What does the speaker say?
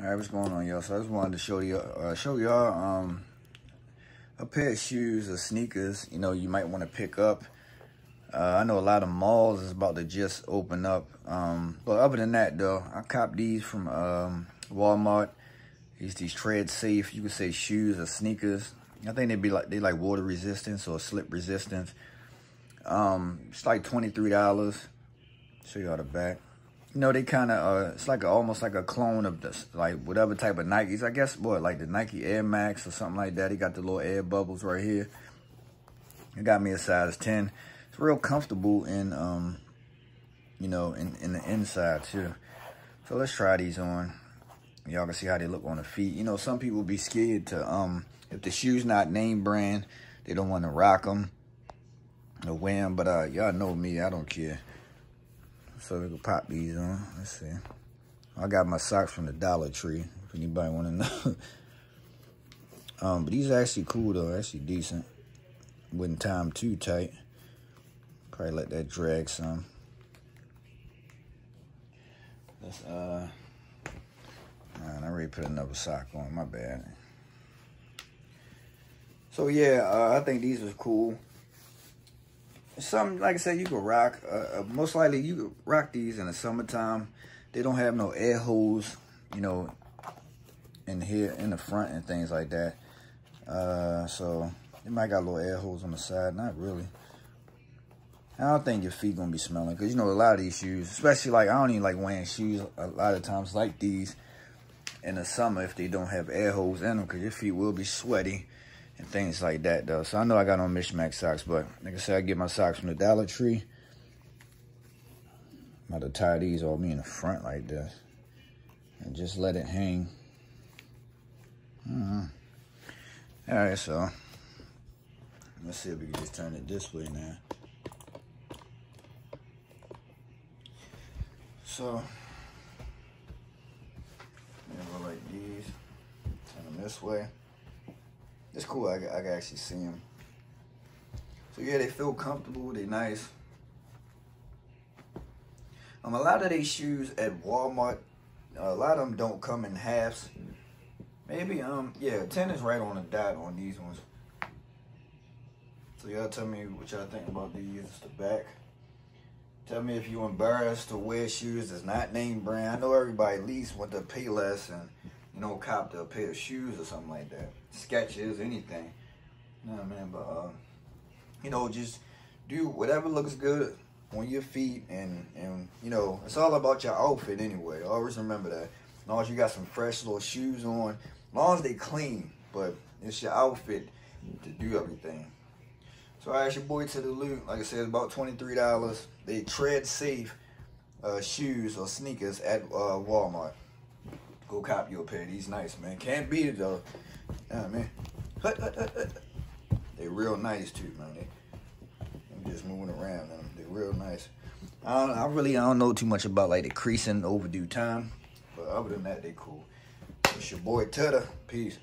All right, what's going on, y'all? So I just wanted to show you, uh, show y'all um, a pair of shoes or sneakers. You know, you might want to pick up. Uh, I know a lot of malls is about to just open up. Um, but other than that, though, I copped these from um, Walmart. These these TredSafe. You could say shoes or sneakers. I think they'd be like they like water resistance or slip resistance. Um, it's like twenty three dollars. Show y'all the back you know, they kind of, uh, it's like a, almost like a clone of this, like whatever type of Nikes. I guess, what, like the Nike Air Max or something like that. He got the little air bubbles right here. It got me a size 10. It's real comfortable in, um, you know, in, in the inside too. So let's try these on. Y'all can see how they look on the feet. You know, some people be scared to, um, if the shoe's not name brand, they don't want to rock them or wear them. But uh, y'all know me, I don't care. So we can pop these on. Let's see. I got my socks from the Dollar Tree, if anybody want to know. um, but these are actually cool, though. Actually decent. Wouldn't tie them too tight. Probably let that drag some. Let's, uh... Man, I already put another sock on. My bad. So, yeah, uh, I think these are cool some like I said, you could rock. Uh, uh, most likely, you could rock these in the summertime. They don't have no air holes, you know, in here in the front and things like that. Uh, so it might got little air holes on the side. Not really. I don't think your feet gonna be smelling because you know a lot of these shoes, especially like I don't even like wearing shoes a lot of times like these in the summer if they don't have air holes in them because your feet will be sweaty and things like that, though. So I know I got on Mishmax socks, but like I said, I get my socks from the Dollar Tree. I'm about to tie these all me in the front like this. And just let it hang. Uh -huh. All right, so let's see if we can just turn it this way now. So, go like these, turn them this way. It's cool. I, I can actually see them. So yeah, they feel comfortable. They nice. Um, a lot of these shoes at Walmart, a lot of them don't come in halves. Maybe, um, yeah, 10 is right on the dot on these ones. So y'all tell me what y'all think about these. The back. Tell me if you're embarrassed to wear shoes that's not name brand. I know everybody at least want to pay less and you know, copped a pair of shoes or something like that. Skechers, anything. You know what I mean? But, uh, you know, just do whatever looks good on your feet and, and, you know, it's all about your outfit anyway. Always remember that. As long as you got some fresh little shoes on, as long as they clean, but it's your outfit to do everything. So I asked your boy To Da Lute. Like I said, about $23. They TredSafe uh, shoes or sneakers at uh, Walmart. Go cop you a pair these nice, man. Can't beat it though. Yeah, man. Hut, hut, hut. They real nice too, man. They, I'm just moving around them. They real nice. I, I really I don't know too much about like the creasing overdue time, but other than that, they cool. It's your boy Tutter. Peace.